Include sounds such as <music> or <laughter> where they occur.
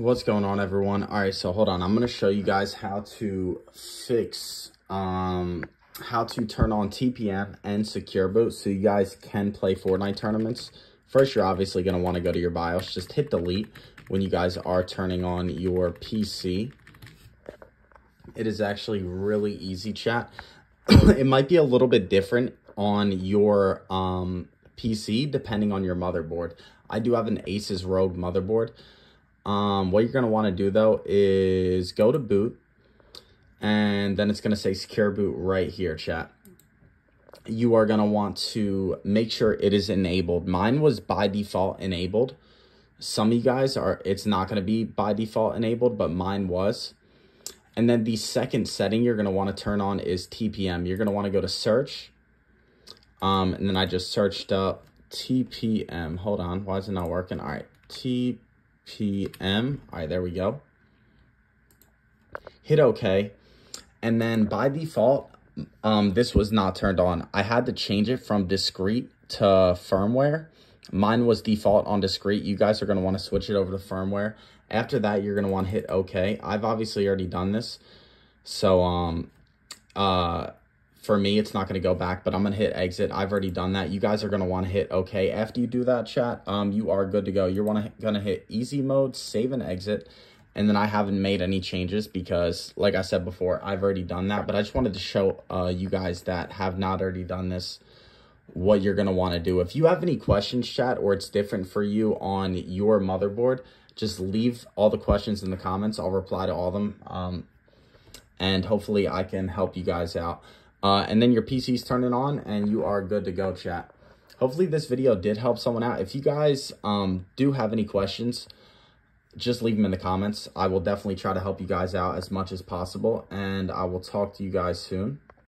What's going on, everyone? All right, so hold on. I'm going to show you guys how to fix, um, how to turn on TPM and Secure Boot so you guys can play Fortnite tournaments. First, you're obviously going to want to go to your BIOS. Just hit delete when you guys are turning on your PC. It is actually really easy, chat. <coughs> it might be a little bit different on your um, PC depending on your motherboard. I do have an Asus ROG motherboard. Um, what you're going to want to do, though, is go to boot. And then it's going to say secure boot right here, chat. You are going to want to make sure it is enabled. Mine was by default enabled. Some of you guys are, it's not going to be by default enabled, but mine was. And then the second setting you're going to want to turn on is TPM. You're going to want to go to search. Um, and then I just searched up TPM. Hold on. Why is it not working? All right. TPM. All right, there we go. Hit OK. And then by default, um, this was not turned on. I had to change it from discrete to firmware. Mine was default on discrete. You guys are going to want to switch it over to firmware. After that, you're going to want to hit OK. I've obviously already done this. So, um, uh, for me, it's not going to go back, but I'm going to hit exit. I've already done that. You guys are going to want to hit OK. After you do that, chat, um, you are good to go. You're going to hit easy mode, save and exit. And then I haven't made any changes because, like I said before, I've already done that. But I just wanted to show uh, you guys that have not already done this what you're going to want to do. If you have any questions, chat, or it's different for you on your motherboard, just leave all the questions in the comments. I'll reply to all of them. Um, and hopefully I can help you guys out. Uh, and then your PC's turning on and you are good to go, chat. Hopefully this video did help someone out. If you guys um, do have any questions, just leave them in the comments. I will definitely try to help you guys out as much as possible. And I will talk to you guys soon.